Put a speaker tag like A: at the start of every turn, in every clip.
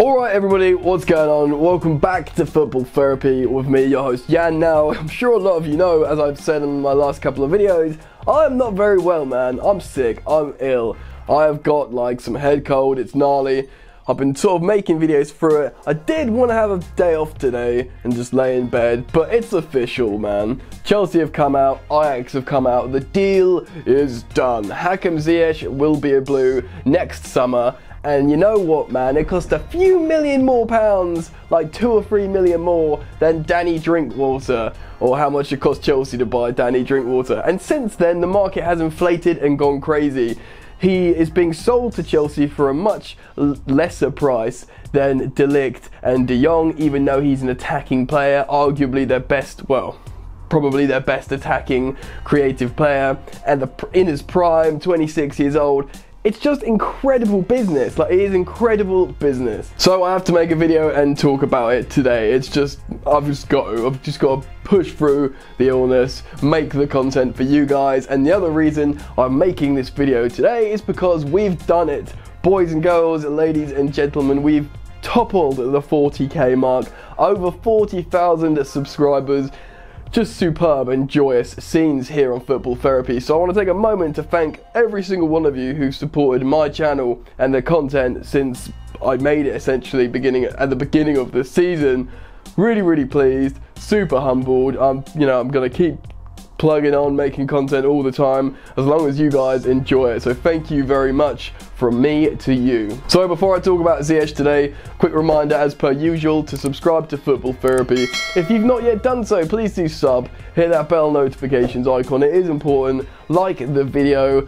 A: Alright everybody, what's going on? Welcome back to Football Therapy with me, your host Jan. Now, I'm sure a lot of you know, as I've said in my last couple of videos, I'm not very well man, I'm sick, I'm ill. I have got like some head cold, it's gnarly. I've been sort of making videos through it. I did want to have a day off today and just lay in bed, but it's official, man. Chelsea have come out, Ajax have come out, the deal is done. Hakim Ziyech will be a blue next summer, and you know what, man? It cost a few million more pounds, like two or three million more than Danny Drinkwater, or how much it cost Chelsea to buy Danny Drinkwater. And since then, the market has inflated and gone crazy. He is being sold to Chelsea for a much lesser price than De Ligt and De Jong, even though he's an attacking player, arguably their best, well, probably their best attacking creative player, and the, in his prime, 26 years old, it's just incredible business. Like, it is incredible business. So I have to make a video and talk about it today. It's just, I've just got to, I've just got to push through the illness, make the content for you guys. And the other reason I'm making this video today is because we've done it. Boys and girls, ladies and gentlemen, we've toppled the 40k mark, over 40,000 subscribers just superb and joyous scenes here on Football Therapy. So I want to take a moment to thank every single one of you who supported my channel and the content since I made it essentially beginning at the beginning of the season. Really, really pleased, super humbled. I'm, you know, I'm gonna keep plugging on, making content all the time, as long as you guys enjoy it. So thank you very much from me to you. So before I talk about Ziyech today, quick reminder as per usual to subscribe to Football Therapy. If you've not yet done so, please do sub, hit that bell notifications icon, it is important, like the video,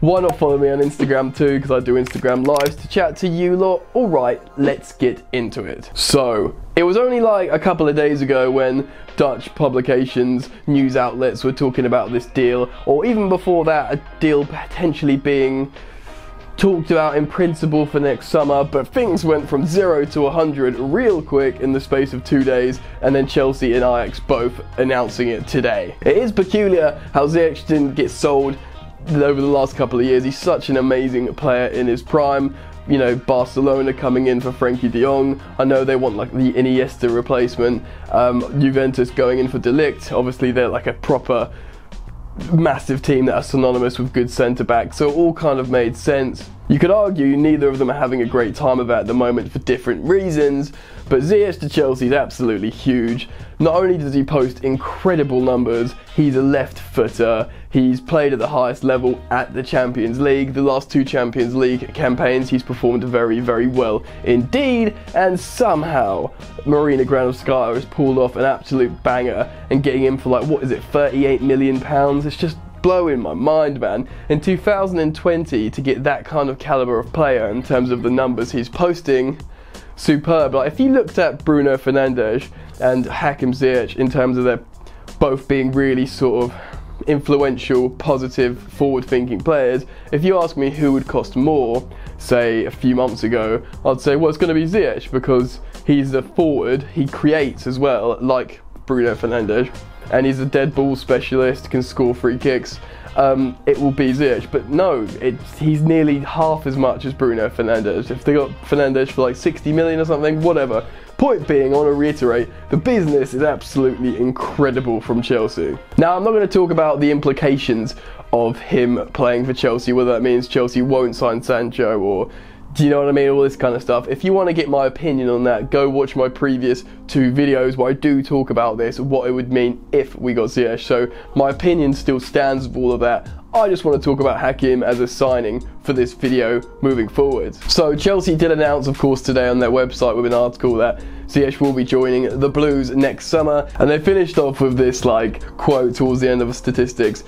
A: why not follow me on Instagram too, because I do Instagram lives to chat to you lot. Alright, let's get into it. So, it was only like a couple of days ago when Dutch publications, news outlets were talking about this deal, or even before that, a deal potentially being talked about in principle for next summer, but things went from 0 to 100 real quick in the space of two days, and then Chelsea and Ajax both announcing it today. It is peculiar how Ziyech didn't get sold over the last couple of years. He's such an amazing player in his prime. You know, Barcelona coming in for Frenkie de Jong. I know they want like the Iniesta replacement. Um, Juventus going in for De Ligt. Obviously, they're like a proper massive team that are synonymous with good centre backs, so it all kind of made sense. You could argue neither of them are having a great time of it at the moment for different reasons, but Ziyech to Chelsea is absolutely huge. Not only does he post incredible numbers, he's a left footer, he's played at the highest level at the Champions League. The last two Champions League campaigns, he's performed very, very well indeed, and somehow Marina Granovskaya has pulled off an absolute banger and getting him for like, what is it, 38 million pounds? It's just blowing my mind, man. In 2020, to get that kind of caliber of player in terms of the numbers he's posting, superb. Like if you looked at Bruno Fernandes and Hakim Ziyech in terms of their both being really sort of influential, positive, forward-thinking players, if you ask me who would cost more, say a few months ago, I'd say well it's going to be Ziyech because he's a forward, he creates as well, like Bruno Fernandes, and he's a dead ball specialist, can score free kicks um, it will be Ziyech. But no, he's nearly half as much as Bruno Fernandes. If they got Fernandes for like 60 million or something, whatever. Point being, I want to reiterate, the business is absolutely incredible from Chelsea. Now, I'm not going to talk about the implications of him playing for Chelsea, whether that means Chelsea won't sign Sancho or do you know what I mean? All this kind of stuff. If you want to get my opinion on that, go watch my previous two videos where I do talk about this, what it would mean if we got Ziyech. So my opinion still stands with all of that. I just want to talk about Hakim as a signing for this video moving forward. So Chelsea did announce, of course, today on their website with an article that Ziyech will be joining the Blues next summer, and they finished off with this like quote towards the end of the statistics.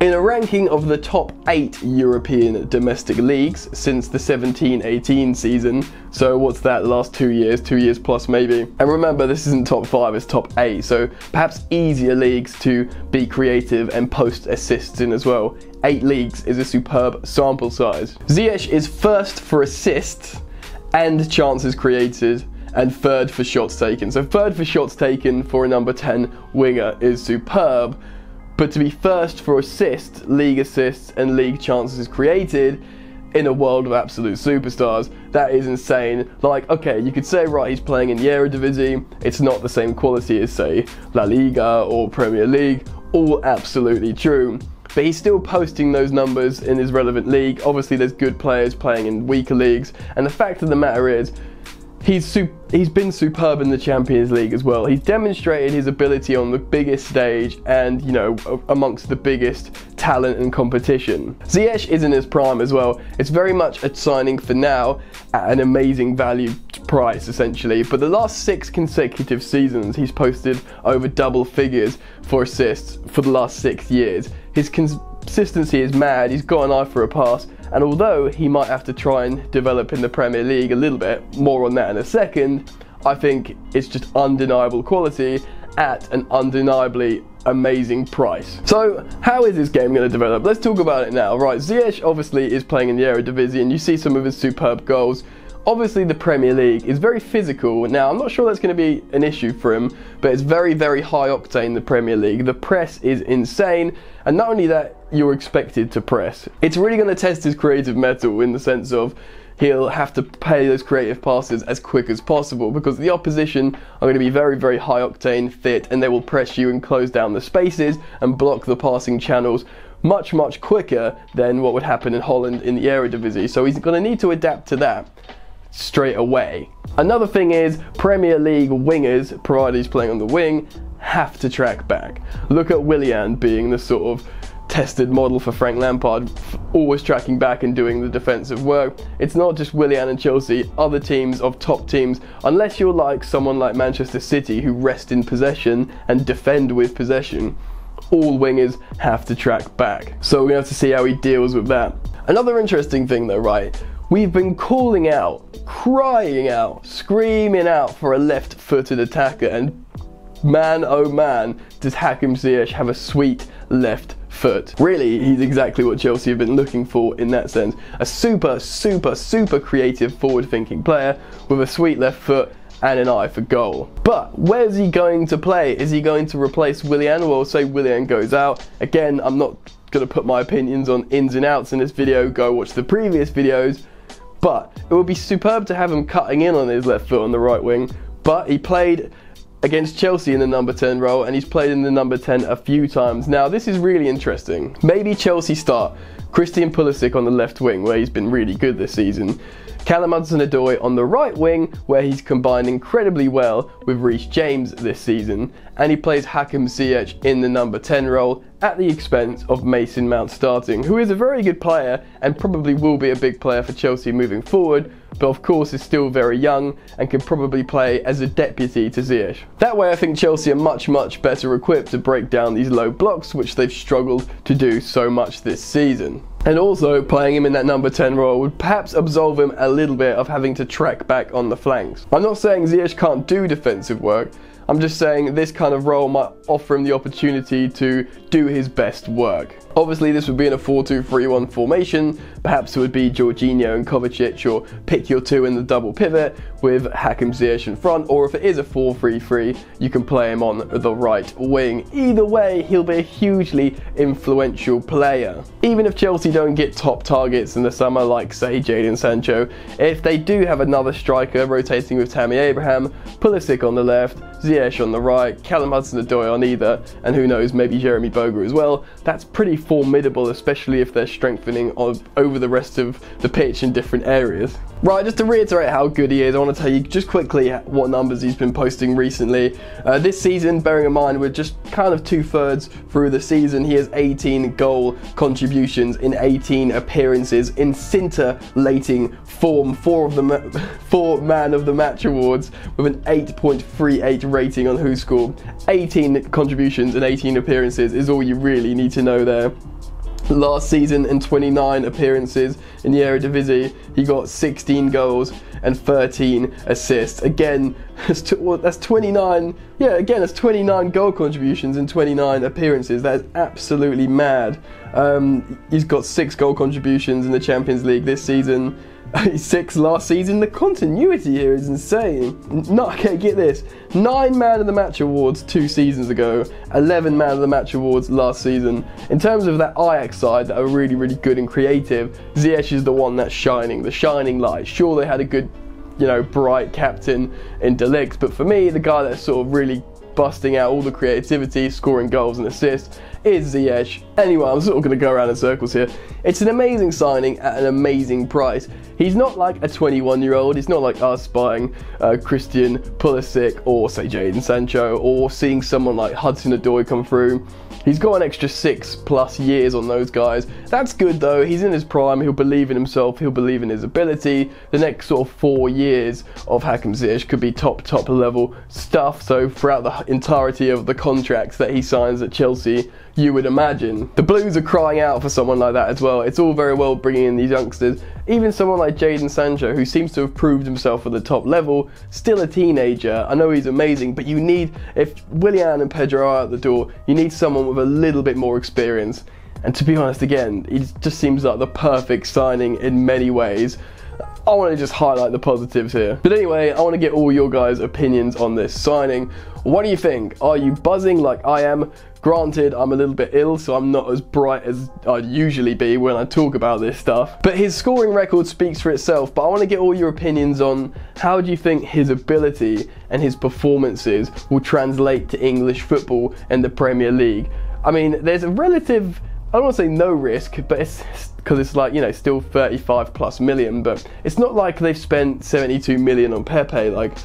A: In a ranking of the top 8 European domestic leagues since the 17-18 season, so what's that, last two years, two years plus maybe. And remember, this isn't top 5, it's top 8, so perhaps easier leagues to be creative and post assists in as well. 8 leagues is a superb sample size. Ziyech is first for assists and chances created, and third for shots taken. So third for shots taken for a number 10 winger is superb, but to be first for assists, league assists, and league chances created in a world of absolute superstars. That is insane. Like, okay, you could say, right, he's playing in the Eredivisie. It's not the same quality as, say, La Liga or Premier League. All absolutely true. But he's still posting those numbers in his relevant league. Obviously, there's good players playing in weaker leagues. And the fact of the matter is, he's he's been superb in the Champions League as well. He's demonstrated his ability on the biggest stage and you know amongst the biggest talent and competition. Ziyech is in his prime as well. It's very much a signing for now at an amazing value price essentially. But the last six consecutive seasons, he's posted over double figures for assists for the last six years. His consistency is mad. He's got an eye for a pass and although he might have to try and develop in the Premier League a little bit, more on that in a second, I think it's just undeniable quality at an undeniably amazing price. So, how is this game going to develop? Let's talk about it now. Right, Ziyech obviously is playing in the Eredivisie and you see some of his superb goals. Obviously, the Premier League is very physical. Now, I'm not sure that's going to be an issue for him, but it's very, very high octane, the Premier League. The press is insane, and not only that, you're expected to press. It's really going to test his creative mettle in the sense of he'll have to play those creative passes as quick as possible because the opposition are going to be very, very high octane, fit, and they will press you and close down the spaces and block the passing channels much, much quicker than what would happen in Holland in the Eredivisie. So he's going to need to adapt to that straight away. Another thing is Premier League wingers, provided he's playing on the wing, have to track back. Look at Willian being the sort of tested model for Frank Lampard, always tracking back and doing the defensive work. It's not just Willian and Chelsea, other teams of top teams, unless you're like someone like Manchester City who rest in possession and defend with possession. All wingers have to track back. So we're gonna have to see how he deals with that. Another interesting thing though, right? We've been calling out, crying out, screaming out for a left footed attacker, and man oh man, does Hakim Ziyech have a sweet left foot. Really, he's exactly what Chelsea have been looking for in that sense. A super, super, super creative forward thinking player with a sweet left foot and an eye for goal. But where's he going to play? Is he going to replace Willian? Well, say Willian goes out. Again, I'm not going to put my opinions on ins and outs in this video. Go watch the previous videos. But it would be superb to have him cutting in on his left foot on the right wing. But he played against Chelsea in the number 10 role and he's played in the number 10 a few times. Now this is really interesting. Maybe Chelsea start Christian Pulisic on the left wing where he's been really good this season. Callum Hudson-Odoi on the right wing, where he's combined incredibly well with Reece James this season, and he plays Hakim Ziyech in the number 10 role at the expense of Mason Mount starting, who is a very good player and probably will be a big player for Chelsea moving forward, but of course is still very young and can probably play as a deputy to Ziyech. That way I think Chelsea are much much better equipped to break down these low blocks which they've struggled to do so much this season. And also, playing him in that number 10 role would perhaps absolve him a little bit of having to trek back on the flanks. I'm not saying Ziyech can't do defensive work, I'm just saying this kind of role might offer him the opportunity to do his best work. Obviously, this would be in a 4-2-3-1 formation. Perhaps it would be Jorginho and Kovacic, or pick your two in the double pivot with Hakim Ziyech in front. Or if it is a 4-3-3, you can play him on the right wing. Either way, he'll be a hugely influential player. Even if Chelsea don't get top targets in the summer, like say Jadon Sancho, if they do have another striker rotating with Tammy Abraham, Pulisic on the left, Ziyech on the right, Callum Hudson-Odoi on either, and who knows, maybe Jérémie Boga as well, that's pretty formidable, especially if they're strengthening over the rest of the pitch in different areas. Right, just to reiterate how good he is, I want to tell you just quickly what numbers he's been posting recently. Uh, this season, bearing in mind we're just kind of two thirds through the season, he has 18 goal contributions in 18 appearances in scintillating form, four of the four man of the match awards with an 8.38 rating on WhoScored. 18 contributions and 18 appearances is all you really need to know there. Last season in 29 appearances in the Eredivisie, he got 16 goals and 13 assists. Again, that's 29. Yeah, again, that's 29 goal contributions in 29 appearances. That is absolutely mad. Um, he's got six goal contributions in the Champions League this season. six last season. The continuity here is insane. Not okay, get this. Nine Man of the Match awards two seasons ago, 11 Man of the Match awards last season. In terms of that Ajax side that are really, really good and creative, Ziyech is the one that's shining, the shining light. Sure, they had a good, you know, bright captain in De Ligt, but for me, the guy that's sort of really busting out all the creativity, scoring goals and assists, is Ziyech. Anyway, I'm sort of going to go around in circles here. It's an amazing signing at an amazing price. He's not like a 21 year old, he's not like us buying uh, Christian Pulisic or say Jadon Sancho or seeing someone like Hudson Odoi come through. He's got an extra six plus years on those guys. That's good though. He's in his prime. He'll believe in himself. He'll believe in his ability. The next sort of four years of Hakim Ziyech could be top top level stuff. So throughout the entirety of the contracts that he signs at Chelsea, you would imagine. The Blues are crying out for someone like that as well. It's all very well bringing in these youngsters. Even someone like Jadon Sancho, who seems to have proved himself at the top level, still a teenager. I know he's amazing, but you need, if Willian and Pedro are at the door, you need someone with a little bit more experience. And to be honest, again, it just seems like the perfect signing in many ways. I want to just highlight the positives here. But anyway, I want to get all your guys' opinions on this signing. What do you think? Are you buzzing like I am? Granted, I'm a little bit ill, so I'm not as bright as I'd usually be when I talk about this stuff. But his scoring record speaks for itself, but I want to get all your opinions on how do you think his ability and his performances will translate to English football and the Premier League? I mean, there's a relative I don't want to say no risk, but it's because it's like you know still 35 plus million, but it's not like they've spent 72 million on Pepe. Like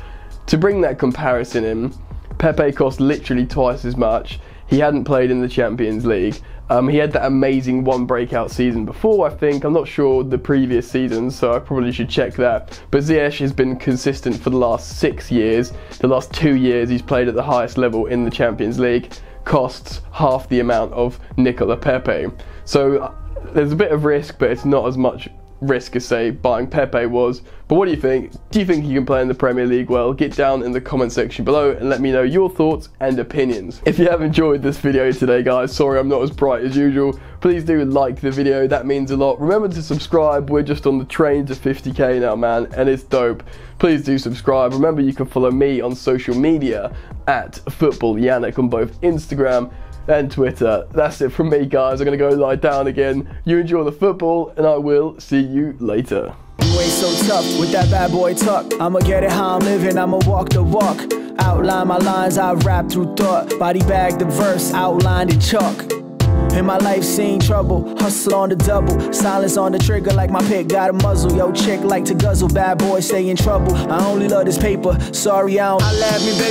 A: to bring that comparison in, Pepe cost literally twice as much. He hadn't played in the Champions League. Um, he had that amazing one breakout season before, I think. I'm not sure the previous season, so I probably should check that. But Ziyech has been consistent for the last six years. The last two years, he's played at the highest level in the Champions League costs half the amount of Nicolas Pepe. So uh, there's a bit of risk, but it's not as much risk as say buying Pepe was. But what do you think? Do you think he can play in the Premier League well? Get down in the comment section below and let me know your thoughts and opinions. If you have enjoyed this video today guys, sorry I'm not as bright as usual, please do like the video, that means a lot. Remember to subscribe, we're just on the train to 50k now man, and it's dope. Please do subscribe. Remember you can follow me on social media at Football Yannick on both Instagram and Twitter. That's it from me, guys. I'm going to go lie down again. You enjoy the football, and I will see you later. You ain't so tough with that bad boy tuck. I'ma get it how I'm living, I'ma walk the walk. Outline my lines, I rap through thought. Body bag the verse, outlined in chalk. In my life, seen trouble, hustle on the double, silence on the trigger like my pick got a muzzle. Yo, chick like to guzzle, bad boy stay in trouble. I only love this paper, sorry I don't. I laugh me, baby.